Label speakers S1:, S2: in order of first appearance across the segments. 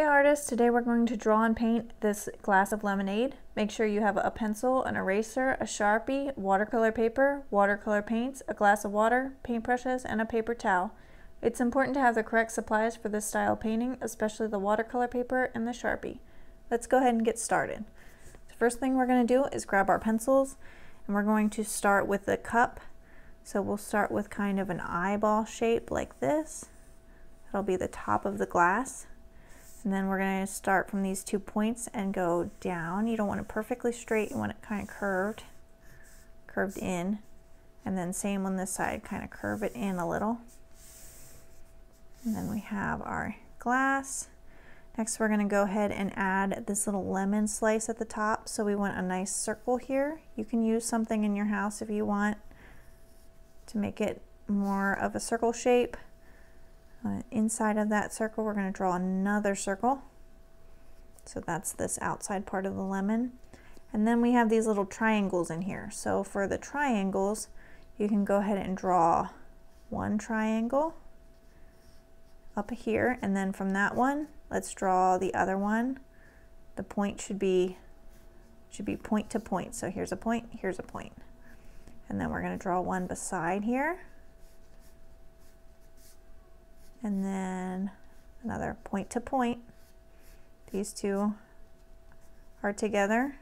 S1: Hey artists, today we're going to draw and paint this glass of lemonade. Make sure you have a pencil, an eraser, a sharpie, watercolor paper, watercolor paints, a glass of water, paintbrushes, and a paper towel. It's important to have the correct supplies for this style painting, especially the watercolor paper and the sharpie. Let's go ahead and get started. The first thing we're going to do is grab our pencils and we're going to start with the cup. So we'll start with kind of an eyeball shape like this. That'll be the top of the glass. And then we're going to start from these two points and go down. You don't want it perfectly straight, you want it kind of curved, curved in. And then same on this side, kind of curve it in a little. And then we have our glass. Next we're going to go ahead and add this little lemon slice at the top. So we want a nice circle here. You can use something in your house if you want to make it more of a circle shape. Uh, inside of that circle, we're going to draw another circle. So that's this outside part of the lemon. And then we have these little triangles in here. So for the triangles, you can go ahead and draw one triangle up here. And then from that one, let's draw the other one. The point should be, should be point to point. So here's a point, here's a point. And then we're going to draw one beside here and then another point to point. These two are together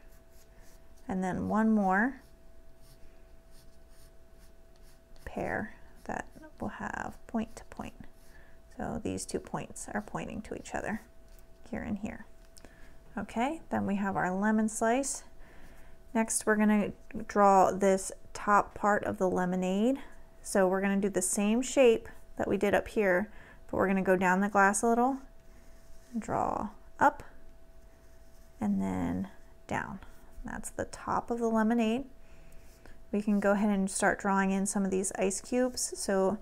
S1: and then one more pair that will have point to point. So these two points are pointing to each other here and here. Okay, then we have our lemon slice. Next, we're going to draw this top part of the lemonade. So we're going to do the same shape that we did up here, but we're going to go down the glass a little, draw up, and then down. That's the top of the lemonade. We can go ahead and start drawing in some of these ice cubes. So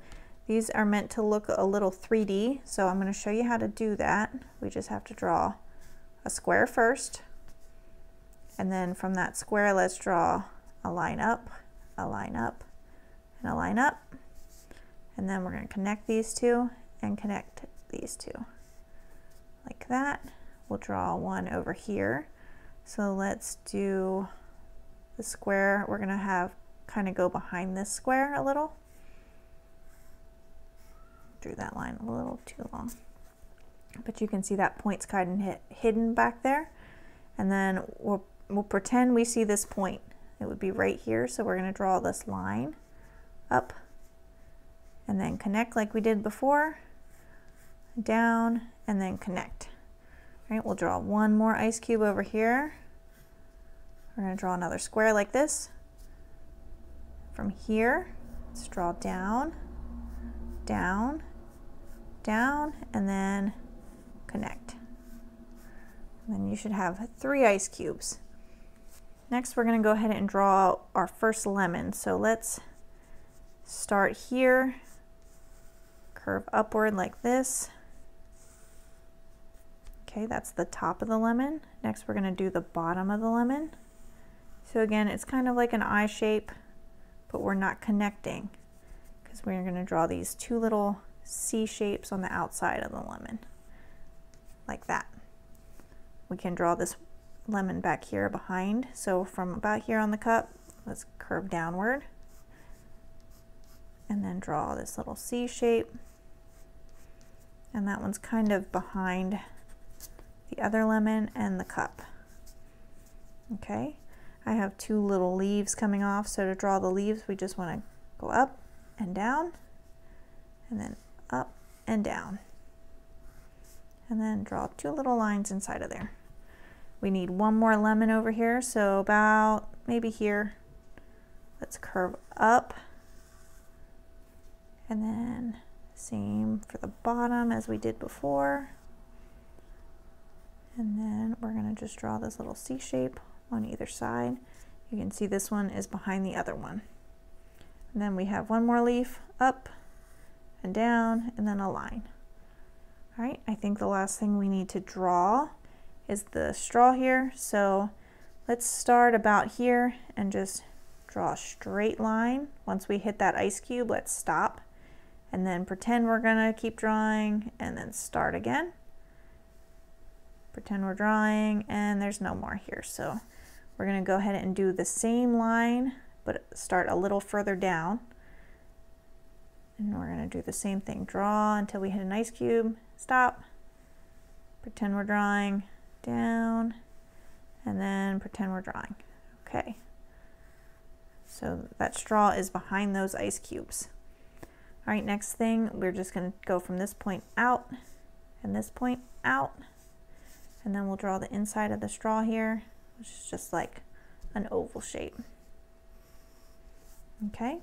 S1: these are meant to look a little 3D, so I'm going to show you how to do that. We just have to draw a square first, and then from that square, let's draw a line up, a line up, and a line up. And then we're going to connect these two and connect these two like that. We'll draw one over here. So let's do the square. We're going to have kind of go behind this square a little. Drew that line a little too long. But you can see that point's kind of hidden back there. And then we'll, we'll pretend we see this point. It would be right here. So we're going to draw this line up and then connect like we did before down, and then connect. All right, we'll draw one more ice cube over here. We're going to draw another square like this. From here, let's draw down, down, down, and then connect. And then you should have three ice cubes. Next, we're going to go ahead and draw our first lemon. So let's start here, curve upward like this, Okay, that's the top of the lemon. Next we're going to do the bottom of the lemon. So again, it's kind of like an eye shape, but we're not connecting because we're going to draw these two little C shapes on the outside of the lemon, like that. We can draw this lemon back here behind. So from about here on the cup, let's curve downward and then draw this little C shape. And that one's kind of behind the other lemon, and the cup. Okay, I have two little leaves coming off, so to draw the leaves, we just want to go up and down, and then up and down. And then draw two little lines inside of there. We need one more lemon over here, so about maybe here. Let's curve up. And then same for the bottom as we did before. And then we're to just draw this little C shape on either side. You can see this one is behind the other one. And then we have one more leaf up and down and then a line. All right, I think the last thing we need to draw is the straw here. So let's start about here and just draw a straight line. Once we hit that ice cube, let's stop and then pretend we're gonna keep drawing and then start again pretend we're drawing and there's no more here. So we're gonna go ahead and do the same line, but start a little further down. And we're gonna do the same thing. Draw until we hit an ice cube, stop, pretend we're drawing, down, and then pretend we're drawing. Okay. So that straw is behind those ice cubes. All right, next thing, we're just gonna go from this point out and this point out. And then we'll draw the inside of the straw here, which is just like an oval shape. Okay.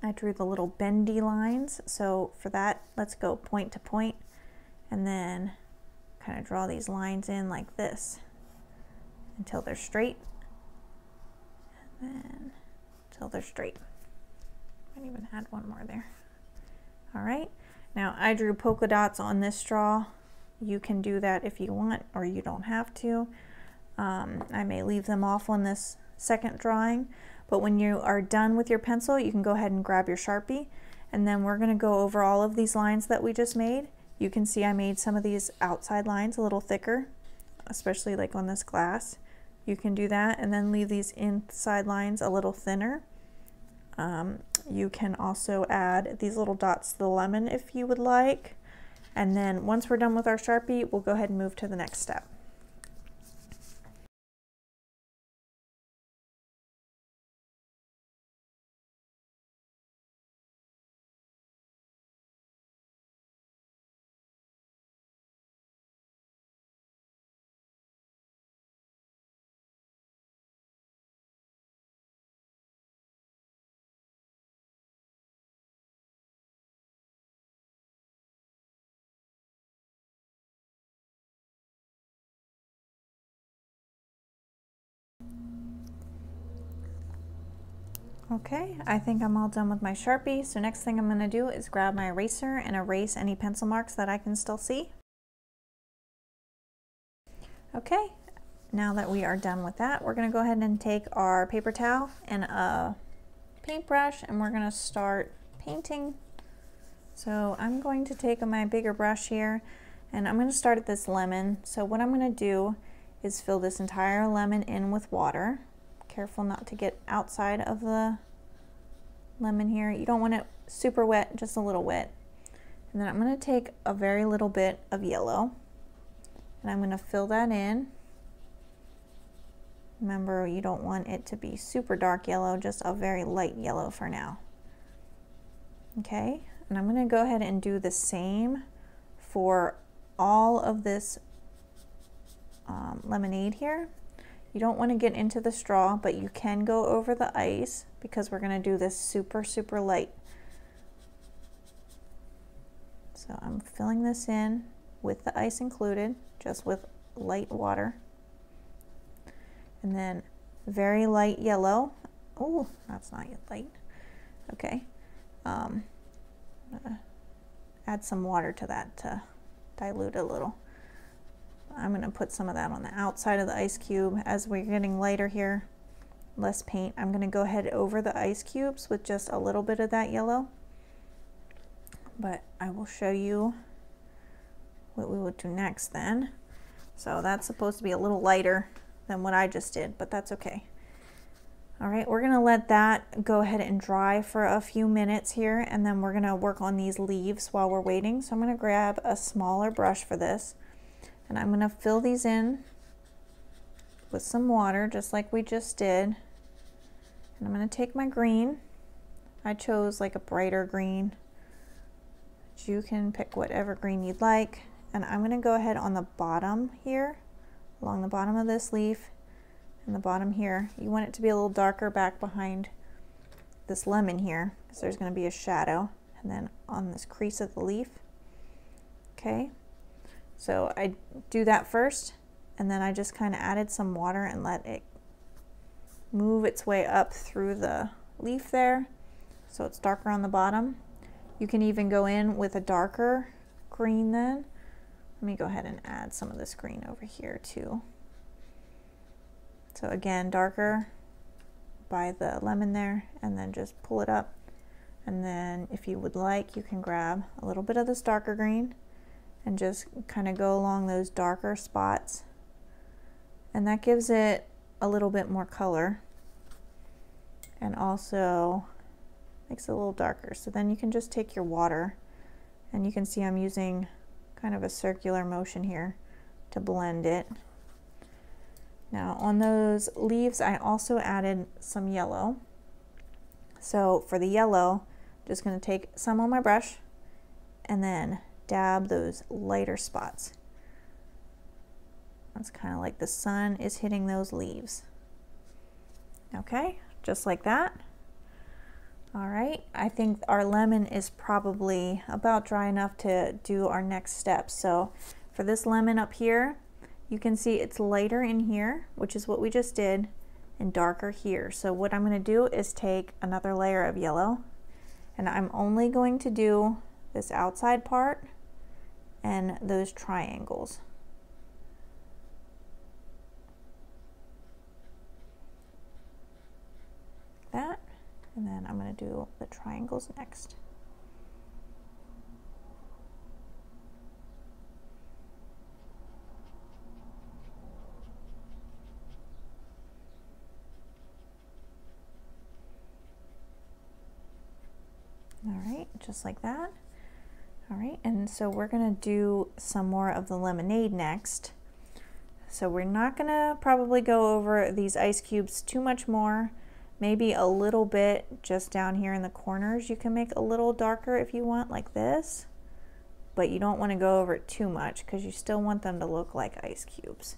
S1: I drew the little bendy lines. So for that, let's go point to point and then kind of draw these lines in like this until they're straight. And then until they're straight. Might even add one more there. All right, now I drew polka dots on this straw. You can do that if you want or you don't have to. Um, I may leave them off on this second drawing, but when you are done with your pencil, you can go ahead and grab your Sharpie and then we're gonna go over all of these lines that we just made. You can see I made some of these outside lines a little thicker, especially like on this glass. You can do that and then leave these inside lines a little thinner. Um, you can also add these little dots to the lemon if you would like. And then once we're done with our Sharpie, we'll go ahead and move to the next step. Okay, I think I'm all done with my Sharpie. So next thing I'm going to do is grab my eraser and erase any pencil marks that I can still see. Okay, now that we are done with that, we're going to go ahead and take our paper towel and a paintbrush and we're going to start painting. So I'm going to take my bigger brush here and I'm going to start at this lemon. So what I'm going to do is fill this entire lemon in with water careful not to get outside of the lemon here. You don't want it super wet, just a little wet. And then I'm going to take a very little bit of yellow and I'm going to fill that in. Remember, you don't want it to be super dark yellow, just a very light yellow for now. Okay, and I'm going to go ahead and do the same for all of this um, lemonade here. You don't want to get into the straw, but you can go over the ice because we're going to do this super, super light. So I'm filling this in with the ice included, just with light water. And then very light yellow. Oh, that's not yet light. Okay. Um, add some water to that to dilute a little. I'm going to put some of that on the outside of the ice cube as we're getting lighter here, less paint. I'm going to go ahead over the ice cubes with just a little bit of that yellow. But I will show you what we will do next then. So that's supposed to be a little lighter than what I just did, but that's okay. All right, we're gonna let that go ahead and dry for a few minutes here, and then we're gonna work on these leaves while we're waiting. So I'm gonna grab a smaller brush for this. And I'm going to fill these in with some water, just like we just did. And I'm going to take my green. I chose like a brighter green. You can pick whatever green you'd like. And I'm going to go ahead on the bottom here, along the bottom of this leaf, and the bottom here. You want it to be a little darker back behind this lemon here, because there's going to be a shadow. And then on this crease of the leaf. Okay, so I do that first and then I just kind of added some water and let it move its way up through the leaf there so it's darker on the bottom. You can even go in with a darker green then. Let me go ahead and add some of this green over here too. So again, darker by the lemon there and then just pull it up. And then if you would like, you can grab a little bit of this darker green and just kind of go along those darker spots. And that gives it a little bit more color and also makes it a little darker. So then you can just take your water and you can see I'm using kind of a circular motion here to blend it. Now on those leaves I also added some yellow. So for the yellow, just going to take some on my brush and then dab those lighter spots. That's kind of like the sun is hitting those leaves. Okay, just like that. All right, I think our lemon is probably about dry enough to do our next step. So for this lemon up here, you can see it's lighter in here, which is what we just did, and darker here. So what I'm gonna do is take another layer of yellow, and I'm only going to do this outside part and those triangles. That, and then I'm going to do the triangles next. All right, just like that. All right, and so we're gonna do some more of the lemonade next. So we're not gonna probably go over these ice cubes too much more. Maybe a little bit just down here in the corners. You can make a little darker if you want, like this. But you don't wanna go over it too much because you still want them to look like ice cubes.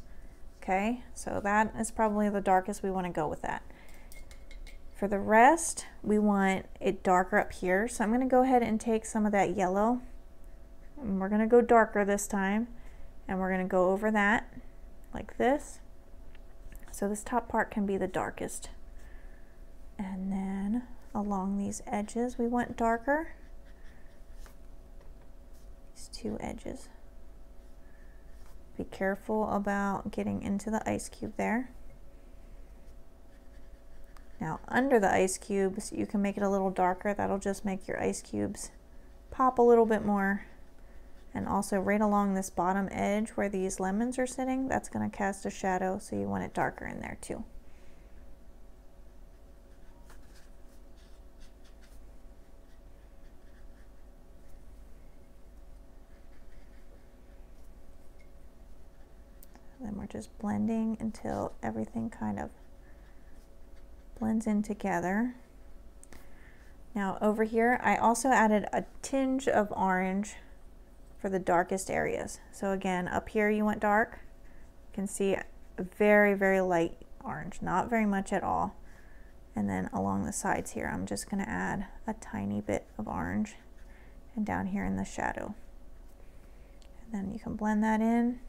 S1: Okay, so that is probably the darkest we wanna go with that. For the rest, we want it darker up here. So I'm gonna go ahead and take some of that yellow and we're going to go darker this time. And we're going to go over that like this. So this top part can be the darkest. And then along these edges we want darker. These two edges. Be careful about getting into the ice cube there. Now under the ice cubes you can make it a little darker. That'll just make your ice cubes pop a little bit more and also right along this bottom edge where these lemons are sitting, that's going to cast a shadow, so you want it darker in there too. Then we're just blending until everything kind of blends in together. Now over here, I also added a tinge of orange for the darkest areas. So again, up here you want dark. You can see a very, very light orange, not very much at all. And then along the sides here, I'm just gonna add a tiny bit of orange and down here in the shadow. And then you can blend that in.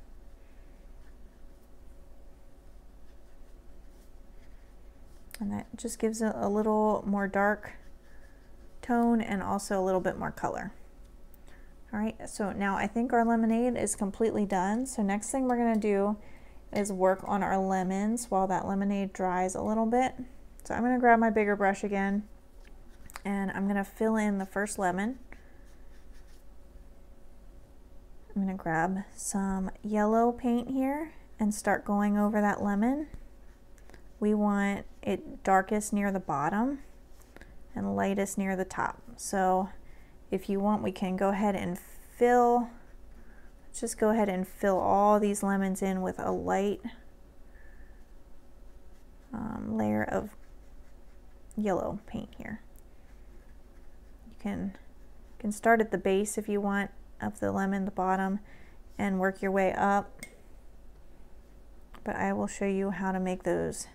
S1: And that just gives it a little more dark tone and also a little bit more color. All right, so now I think our lemonade is completely done. So next thing we're gonna do is work on our lemons while that lemonade dries a little bit. So I'm gonna grab my bigger brush again and I'm gonna fill in the first lemon. I'm gonna grab some yellow paint here and start going over that lemon. We want it darkest near the bottom and lightest near the top. So if you want, we can go ahead and fill, just go ahead and fill all these lemons in with a light um, layer of yellow paint here. You can, you can start at the base if you want of the lemon, the bottom, and work your way up. But I will show you how to make those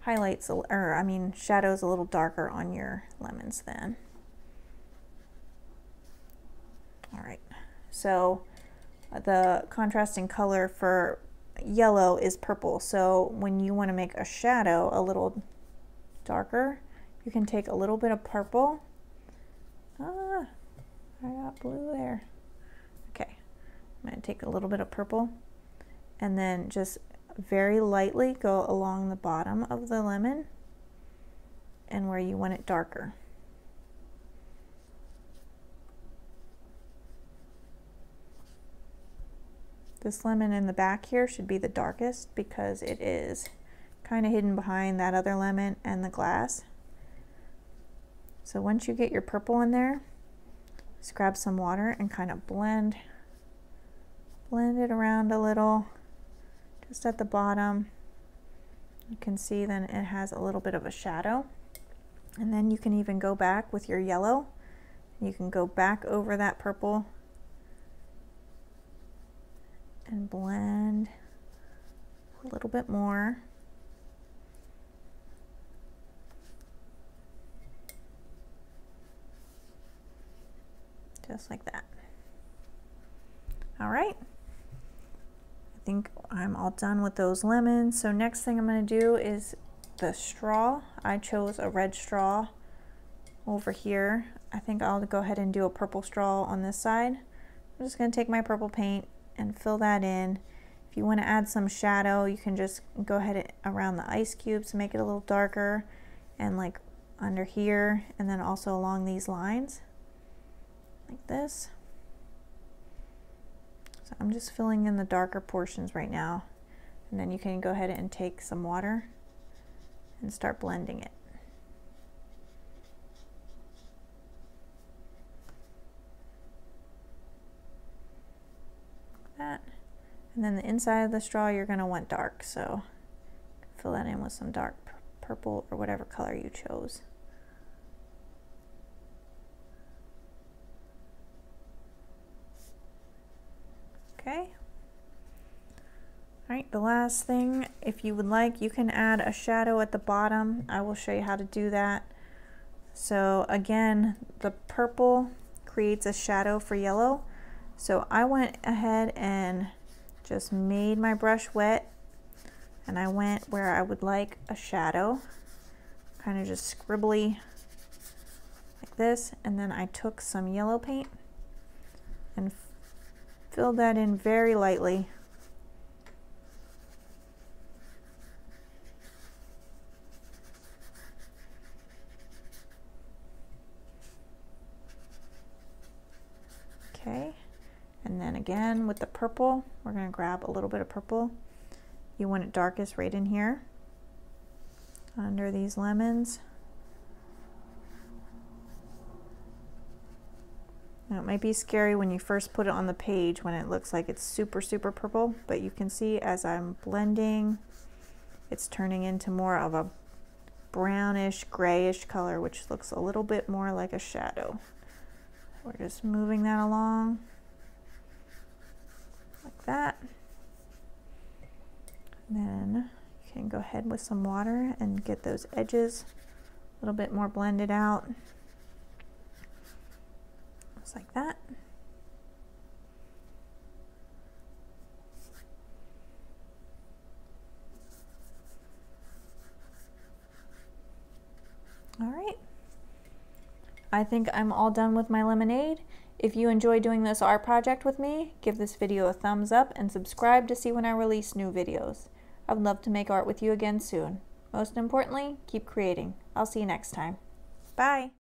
S1: highlights, or I mean shadows a little darker on your lemons then. All right, so uh, the contrasting color for yellow is purple. So when you want to make a shadow a little darker, you can take a little bit of purple. Ah, I got blue there. Okay, I'm to take a little bit of purple and then just very lightly go along the bottom of the lemon and where you want it darker. This lemon in the back here should be the darkest because it is kind of hidden behind that other lemon and the glass. So once you get your purple in there, just grab some water and kind of blend, blend it around a little, just at the bottom. You can see then it has a little bit of a shadow. And then you can even go back with your yellow. You can go back over that purple and blend a little bit more. Just like that. All right. I think I'm all done with those lemons. So next thing I'm going to do is the straw. I chose a red straw over here. I think I'll go ahead and do a purple straw on this side. I'm just going to take my purple paint and fill that in. If you want to add some shadow, you can just go ahead around the ice cubes, and make it a little darker, and like under here, and then also along these lines, like this. So I'm just filling in the darker portions right now. And then you can go ahead and take some water and start blending it. That. And then the inside of the straw you're going to want dark, so fill that in with some dark purple or whatever color you chose. Okay. All right, the last thing, if you would like, you can add a shadow at the bottom. I will show you how to do that. So again, the purple creates a shadow for yellow. So I went ahead and just made my brush wet and I went where I would like a shadow, kind of just scribbly like this. And then I took some yellow paint and filled that in very lightly Okay, and then again with the purple, we're going to grab a little bit of purple. You want it darkest right in here under these lemons. Now it might be scary when you first put it on the page when it looks like it's super, super purple, but you can see as I'm blending, it's turning into more of a brownish, grayish color, which looks a little bit more like a shadow. We're just moving that along that. And then you can go ahead with some water and get those edges a little bit more blended out. Just like that. All right. I think I'm all done with my lemonade. If you enjoy doing this art project with me, give this video a thumbs up and subscribe to see when I release new videos. I would love to make art with you again soon. Most importantly, keep creating. I'll see you next time. Bye!